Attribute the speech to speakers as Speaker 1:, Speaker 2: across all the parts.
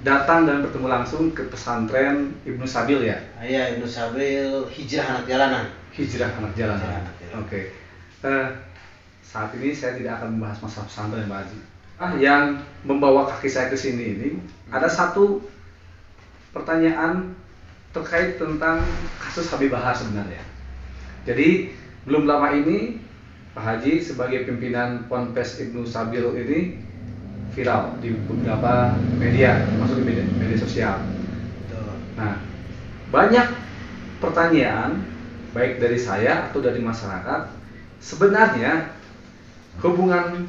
Speaker 1: datang dan bertemu langsung ke pesantren Ibnu Sabil ya.
Speaker 2: Iya, Ibnu Sabil hijrah anak jalanan.
Speaker 1: Hijrah anak jalanan.
Speaker 2: Hijrah anak jalanan.
Speaker 1: Oke. Eh, saat ini saya tidak akan membahas masalah pesantren Pak Haji. Ah, yang membawa kaki saya ke sini ini ada satu pertanyaan terkait tentang kasus Habib Bahar sebenarnya. Jadi belum lama ini Pak Haji sebagai pimpinan Ponpes Ibnu Sabil ini viral di beberapa media, termasuk di media, media sosial. Nah, banyak pertanyaan baik dari saya atau dari masyarakat sebenarnya hubungan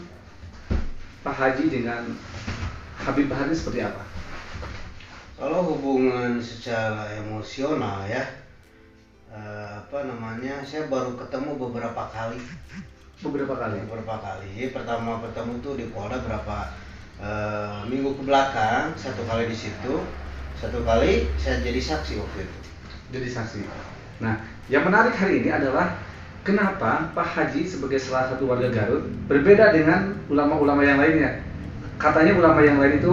Speaker 1: Pak Haji dengan Habib Bahar ini seperti apa?
Speaker 2: Kalau hubungan secara emosional ya, eh, apa namanya, saya baru ketemu beberapa kali,
Speaker 1: Beberapa kali.
Speaker 2: beberapa kali. Pertama bertemu tuh di Polda berapa eh, minggu ke belakang, satu kali di situ, satu kali saya jadi saksi waktu itu.
Speaker 1: jadi saksi. Nah, yang menarik hari ini adalah kenapa Pak Haji sebagai salah satu warga Garut berbeda dengan ulama-ulama yang lainnya. Katanya ulama yang lain itu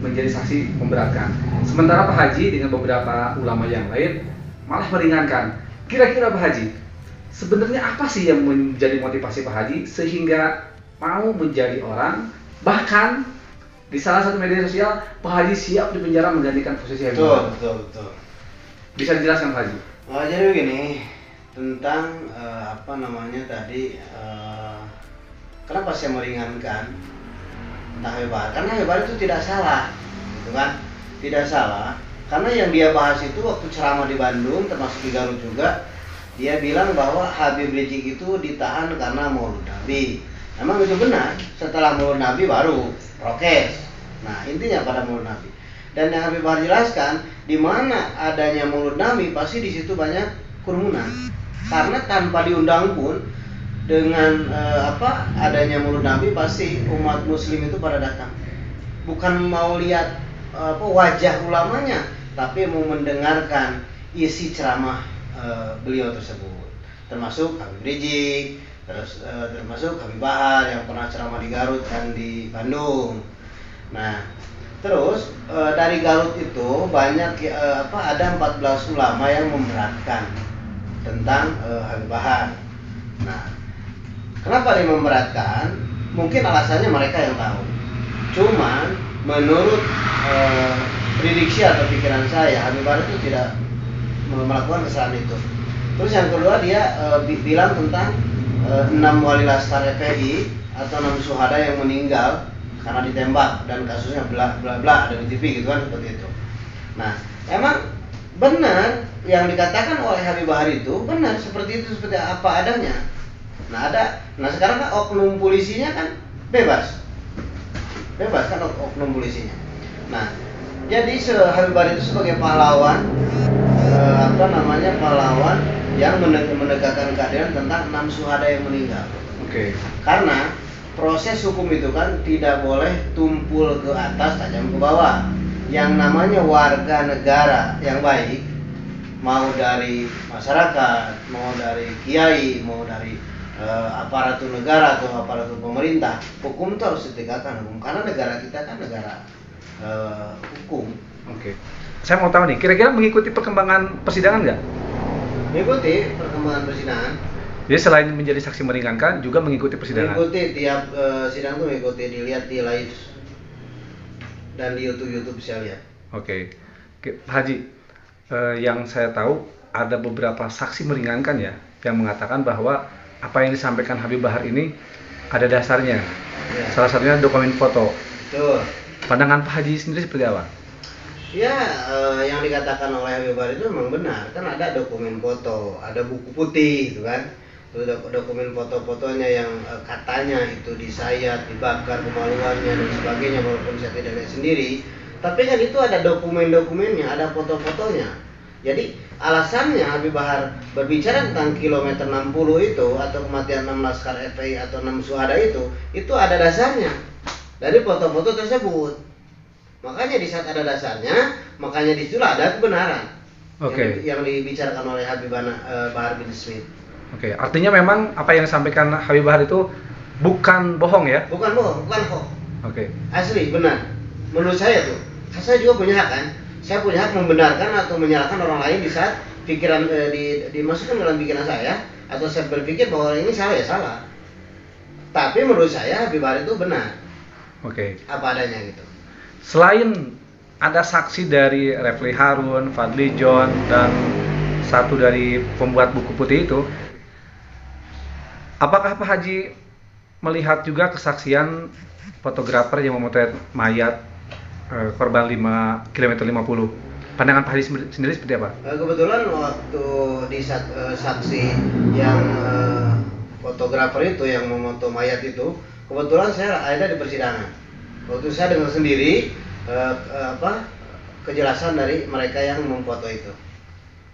Speaker 1: menjadi saksi memberatkan. Sementara Pak Haji dengan beberapa ulama yang lain malah meringankan. Kira-kira Pak Haji, sebenarnya apa sih yang menjadi motivasi Pak Haji sehingga mau menjadi orang bahkan di salah satu media sosial Pak Haji siap di penjara menggantikan posisi Habib
Speaker 2: Betul, betul, betul.
Speaker 1: Bisa dijelaskan Pak Haji?
Speaker 2: Oh, jadi begini tentang eh, apa namanya tadi eh, kenapa saya meringankan tentang Habib Bahar? Karena Habib Bahar itu tidak salah, gitu kan? Tidak salah karena yang dia bahas itu waktu ceramah di Bandung termasuk di Garut juga dia bilang bahwa Habib Rizik itu ditahan karena maulud Nabi. Emang itu benar. Setelah maulud Nabi baru prokes. Nah intinya pada maulud Nabi. Dan yang Habib Bahar jelaskan di mana adanya maulud Nabi pasti di situ banyak kerumunan. Karena tanpa diundang pun dengan eh, apa adanya maulud Nabi pasti umat Muslim itu pada datang. Bukan mau lihat apa wajah ulamanya, tapi mau mendengarkan isi ceramah eh, beliau tersebut. Termasuk Habib Rizik, terus eh, termasuk Habib Bahar yang pernah ceramah di Garut dan di Bandung. Nah, terus eh, dari Garut itu banyak eh, apa ada 14 ulama yang memberatkan tentang eh, Habib Bahar. Nah, kenapa dia memberatkan? Mungkin alasannya mereka yang tahu. Cuman menurut eh, prediksi atau pikiran saya Habib Bahar itu tidak melakukan kesalahan itu. Terus yang kedua dia bi- bilang tentang enam wali laskar FPI atau enam suhada yang meninggal karena ditembak dan kasusnya bla bla bla ada di TV gitu kan seperti itu. Nah, emang benar yang dikatakan oleh Habib Bahar itu benar seperti itu seperti apa adanya. Nah ada, nah sekarang kan oknum polisinya kan bebas, bebas kan ok- oknum polisinya. Nah jadi Habib Bahar itu sebagai pahlawan eh, apa namanya pahlawan yang meneg- menegakkan keadilan tentang enam suhada yang meninggal.
Speaker 1: Oke.
Speaker 2: Karena proses hukum itu kan tidak boleh tumpul ke atas tajam ke bawah. Yang namanya warga negara yang baik mau dari masyarakat, mau dari kiai, mau dari eh, aparatur negara atau aparatur pemerintah, hukum itu harus ditegakkan hukum karena negara kita kan negara eh, hukum.
Speaker 1: Oke. Saya mau tahu nih, kira-kira mengikuti perkembangan persidangan nggak?
Speaker 2: Mengikuti perkembangan persidangan,
Speaker 1: Jadi selain menjadi saksi meringankan, juga mengikuti persidangan.
Speaker 2: mengikuti tiap eh, sidang tuh mengikuti dilihat di live dan di YouTube YouTube saya lihat.
Speaker 1: Oke. Oke, Pak Haji, eh, yang saya tahu ada beberapa saksi meringankan ya, yang mengatakan bahwa apa yang disampaikan Habib Bahar ini ada dasarnya.
Speaker 2: Ya.
Speaker 1: Salah satunya dokumen foto.
Speaker 2: Tuh.
Speaker 1: Pandangan Pak Haji sendiri seperti apa?
Speaker 2: Ya, eh, yang dikatakan oleh Habib Bahar itu memang benar. Kan ada dokumen foto, ada buku putih, gitu kan. Itu dok- dokumen foto-fotonya yang eh, katanya itu disayat, dibakar kemaluannya dan sebagainya walaupun saya tidak lihat sendiri. Tapi kan itu ada dokumen-dokumennya, ada foto-fotonya. Jadi alasannya Habib Bahar berbicara tentang kilometer 60 itu atau kematian 6 laskar FPI atau 6 suhada itu, itu ada dasarnya dari foto-foto tersebut. Makanya di saat ada dasarnya, makanya di situ ada kebenaran.
Speaker 1: Oke.
Speaker 2: Yang, yang dibicarakan oleh Habib Bana- eh, Bahar bin Smith.
Speaker 1: Oke, artinya memang apa yang disampaikan Habib Bahar itu bukan bohong ya?
Speaker 2: Bukan bohong, bukan hoax.
Speaker 1: Oke.
Speaker 2: Asli, benar. Menurut saya tuh. saya juga punya hak kan saya punya hak membenarkan atau menyalahkan orang lain di saat pikiran eh, di, dimasukkan dalam pikiran saya atau saya berpikir bahwa ini salah ya salah tapi menurut saya Habib Bahar itu benar
Speaker 1: Oke.
Speaker 2: apa adanya gitu
Speaker 1: Selain ada saksi dari Refli Harun, Fadli John, dan satu dari pembuat buku putih itu, apakah Pak Haji melihat juga kesaksian fotografer yang memotret mayat eh, korban 5 kilometer 50? Pandangan Pak Haji sendiri- seperti apa?
Speaker 2: Eh, kebetulan waktu di eh, saksi yang eh, fotografer itu yang memoto mayat itu kebetulan saya ada di persidangan waktu saya dengar sendiri eh, eh, apa kejelasan dari mereka yang memfoto itu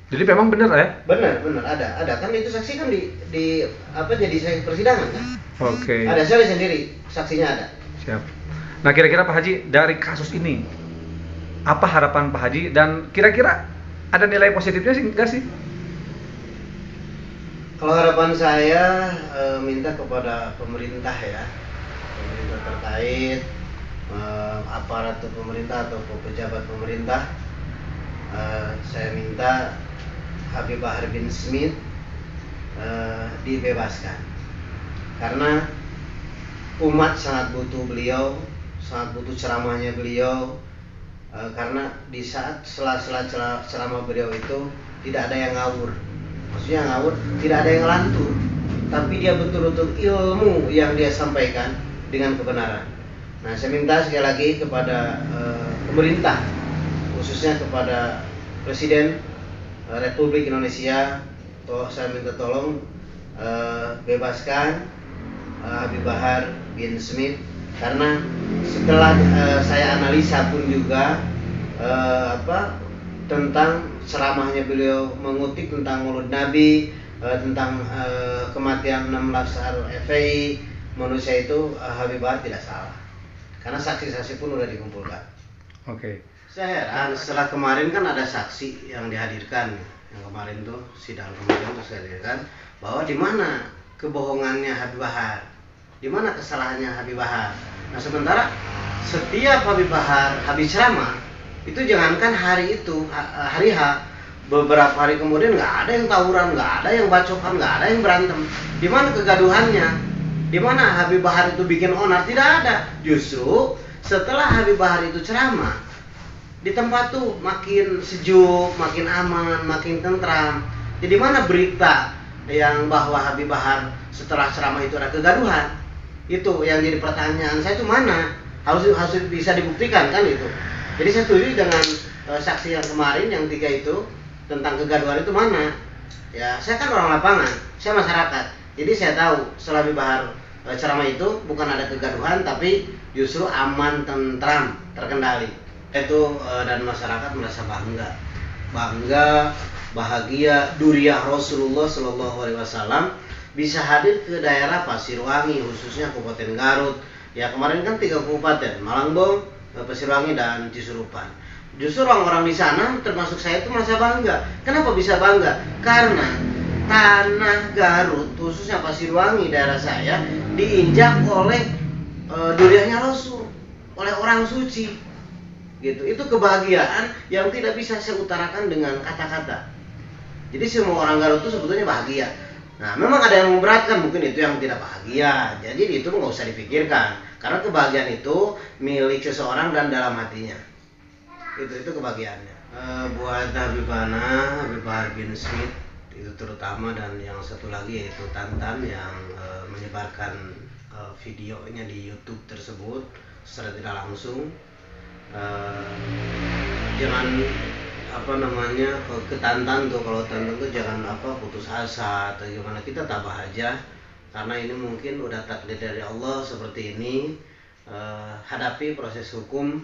Speaker 1: Jadi memang benar ya?
Speaker 2: benar benar ada ada kan itu saksi kan di di apa jadi saya persidangan kan
Speaker 1: Oke.
Speaker 2: ada saya sendiri saksinya ada
Speaker 1: Siap. Nah kira-kira Pak Haji dari kasus ini apa harapan Pak Haji dan kira-kira ada nilai positifnya sih enggak sih?
Speaker 2: Kalau harapan saya eh, minta kepada pemerintah ya, pemerintah terkait, eh, aparatur pemerintah atau pejabat pemerintah, eh, saya minta Habib Bahar bin Smith eh, dibebaskan, karena umat sangat butuh beliau, sangat butuh ceramahnya beliau, eh, karena di saat sela-sela cera- ceramah beliau itu tidak ada yang ngawur. Maksudnya ngawur tidak ada yang lantur tapi dia betul-betul ilmu yang dia sampaikan dengan kebenaran nah saya minta sekali lagi kepada eh, pemerintah khususnya kepada Presiden eh, Republik Indonesia to saya minta tolong eh, bebaskan eh, Habib Bahar bin Smith. Karena setelah eh, saya analisa pun juga eh, apa tentang ceramahnya beliau mengutip tentang mulut Nabi tentang eh, kematian 16 al FPI menurut saya itu eh, Habib Bahar tidak salah karena saksi-saksi pun sudah dikumpulkan.
Speaker 1: Oke.
Speaker 2: saya heran. Setelah kemarin kan ada saksi yang dihadirkan. Yang kemarin tuh sidang kemarin tuh saya hadirkan bahwa di mana kebohongannya Habib Bahar? Di mana kesalahannya Habib Bahar? Nah sementara setiap Habib Bahar habis ceramah itu jangankan hari itu ha- hari H beberapa hari kemudian nggak ada yang tawuran nggak ada yang bacokan nggak ada yang berantem. Di mana kegaduhannya di mana Habib Bahar itu bikin onar tidak ada justru setelah Habib Bahar itu ceramah di tempat tuh makin sejuk, makin aman, makin tentram. Jadi mana berita yang bahwa Habib Bahar setelah ceramah itu ada kegaduhan? Itu yang jadi pertanyaan saya itu mana? Harus harus bisa dibuktikan kan itu. Jadi saya setuju dengan eh, saksi yang kemarin yang tiga itu tentang kegaduhan itu mana? Ya saya kan orang lapangan, saya masyarakat. Jadi saya tahu setelah Habib Bahar ceramah itu bukan ada kegaduhan tapi justru aman, tentram, terkendali. Itu eh, dan masyarakat merasa bangga. Bangga bahagia duriah Rasulullah Shallallahu Alaihi Wasallam bisa hadir ke daerah Pasirwangi khususnya Kabupaten Garut. Ya kemarin kan tiga kabupaten Malangbong eh, Pasirwangi dan Cisurupan. Justru orang-orang di sana termasuk saya itu merasa bangga. Kenapa bisa bangga? Karena tanah Garut khususnya Pasirwangi daerah saya diinjak oleh eh, duriahnya Rasul oleh orang suci gitu. Itu kebahagiaan yang tidak bisa saya utarakan dengan kata-kata. Jadi semua orang Garut itu sebetulnya bahagia. Nah memang ada yang memberatkan mungkin itu yang tidak bahagia. Jadi itu nggak usah dipikirkan. Karena kebahagiaan itu milik seseorang dan dalam hatinya. Itu itu kebahagiaannya. Eh, buat Habibana Habib Bahar bin Smith terutama dan yang satu lagi yaitu Tantan yang eh, menyebarkan eh, videonya di YouTube tersebut secara tidak langsung. Eh, jangan apa namanya ke- Tantan tuh kalau Tantan tuh jangan apa putus asa atau gimana. Kita tabah aja karena ini mungkin udah takdir dari Allah seperti ini. Eh, hadapi proses hukum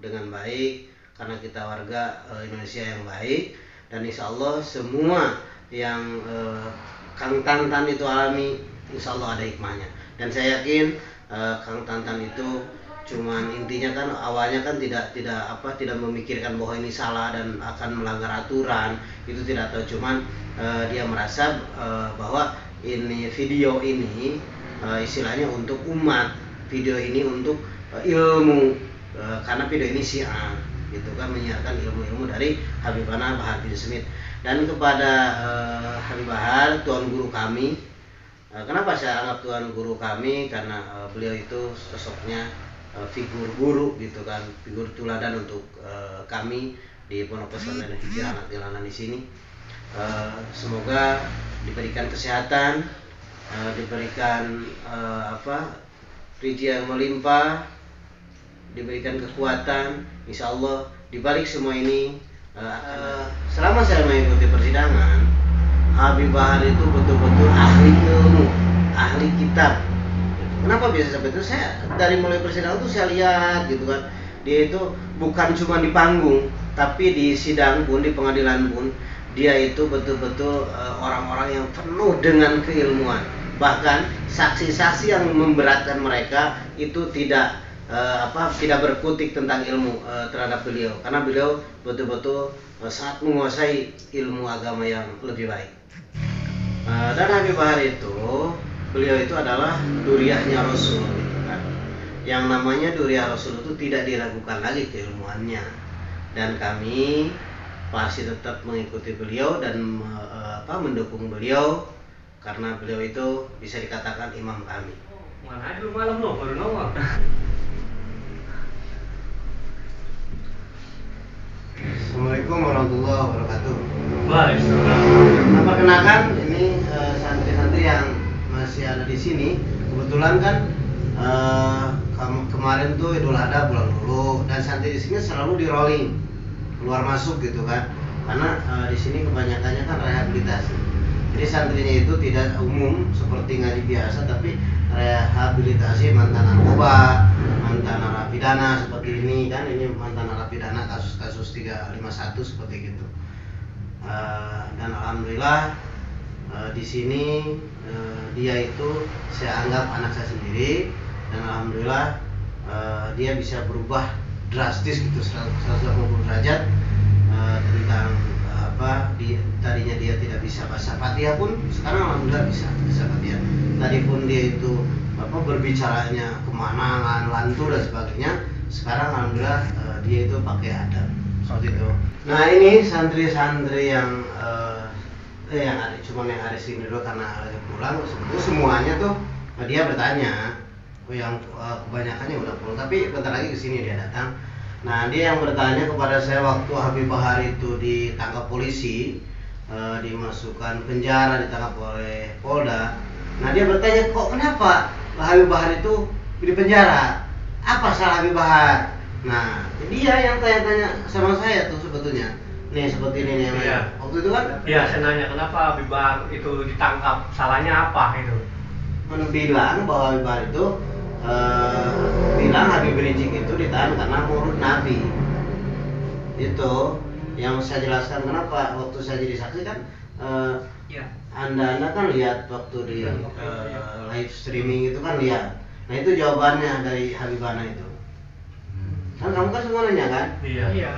Speaker 2: dengan baik karena kita warga eh, Indonesia yang baik. Dan insya Allah semua yang eh, Kang Tantan itu alami insya Allah ada hikmahnya. Dan saya yakin eh, Kang Tantan itu cuman intinya kan awalnya kan tidak tidak apa tidak memikirkan bahwa ini salah dan akan melanggar aturan. Itu tidak tahu cuman eh, dia merasa eh, bahwa ini video ini eh, istilahnya untuk umat video ini untuk eh, ilmu eh, karena video ini syiar gitu kan menyiarkan ilmu-ilmu dari Habibana Bahar bin Smith. Dan kepada eh, Habib Bahar tuan guru kami eh, kenapa saya anggap tuan guru kami? Karena eh, beliau itu sosoknya eh, figur guru gitu kan figur teladan untuk eh, kami di Pondok Pesantren Hijrah Jalanan di sini. Eh, semoga diberikan kesehatan eh, diberikan eh, apa rezeki yang melimpah diberikan kekuatan insya Allah dibalik semua ini eh, selama saya mengikuti persidangan Habib Bahar itu betul-betul ahli ilmu ahli kitab. Kenapa bisa seperti itu? Saya dari mulai persidangan itu saya lihat gitu kan. Dia itu bukan cuma di panggung tapi di sidang pun di pengadilan pun dia itu betul-betul eh, orang-orang yang penuh dengan keilmuan. Bahkan saksi-saksi yang memberatkan mereka itu tidak eh, apa tidak berkutik tentang ilmu eh, terhadap beliau. Karena beliau betul-betul eh, sangat menguasai ilmu agama yang lebih baik. Eh, dan Habib Bahar itu beliau itu adalah duriahnya Rasul gitu kan. yang namanya duriah Rasul itu tidak diragukan lagi keilmuannya. Dan kami pasti tetap mengikuti beliau dan eh, apa mendukung beliau. Karena beliau itu bisa dikatakan imam kami.
Speaker 3: Mana ada malam lo, baru nongol.
Speaker 2: Assalamualaikum warahmatullahi wabarakatuh Nah, perkenalkan ini eh, santri-santri yang masih ada di sini. Kebetulan kan kam- kemarin tuh Idul Adha bulan dulu dan santri di sini selalu di rolling keluar masuk gitu kan. Karena eh, di sini kebanyakannya kan rehabilitasi. Jadi santrinya itu tidak umum seperti ngaji biasa tapi rehabilitasi mantan narkoba, mantan narapidana seperti ini kan ini mantan narapidana kasus-kasus 351 seperti gitu. Eh, dan alhamdulillah eh, di sini eh, dia itu saya anggap anak saya sendiri dan alhamdulillah eh, dia bisa berubah drastis gitu 180 derajat eh, tentang eh, apa di, tadinya dia tidak bisa bahasa Fatihah pun sekarang alhamdulillah bisa bahasa Fatihah tadi pun dia itu apa berbicaranya ke mana lantur dan sebagainya sekarang alhamdulillah dia itu pakai adab seperti itu. Nah ini santri-santri yang eh, eh, yang ada cuma yang ada sini dulu karena lagi pulang itu semuanya tuh eh, dia bertanya oh, yang eh, kebanyakannya udah pulang tapi bentar lagi ke sini dia datang. Nah dia yang bertanya kepada saya waktu Habib Bahar itu ditangkap polisi eh, dimasukkan penjara ditangkap oleh Polda. Nah dia bertanya kok kenapa Habib Bahar itu di penjara? Apa salah Habib Bahar nah dia yang tanya-tanya sama saya tuh sebetulnya. Nih seperti ini nih
Speaker 3: Iya.
Speaker 2: waktu itu kan?
Speaker 3: Iya, saya nanya kenapa Habib Bahar itu ditangkap, salahnya apa? Itu?
Speaker 2: bilang bahwa Habib Bahar itu eh, bilang Habib Rizik itu ditahan karena murid Nabi. Itu yang saya jelaskan kenapa waktu saya jadi saksi kan eh,
Speaker 3: Iya.
Speaker 2: anda anda kan lihat waktu di eh, live streaming itu kan lihat. Nah itu jawabannya dari Habibana itu kan kamu kan semua nanya kan
Speaker 3: Iya. Iya.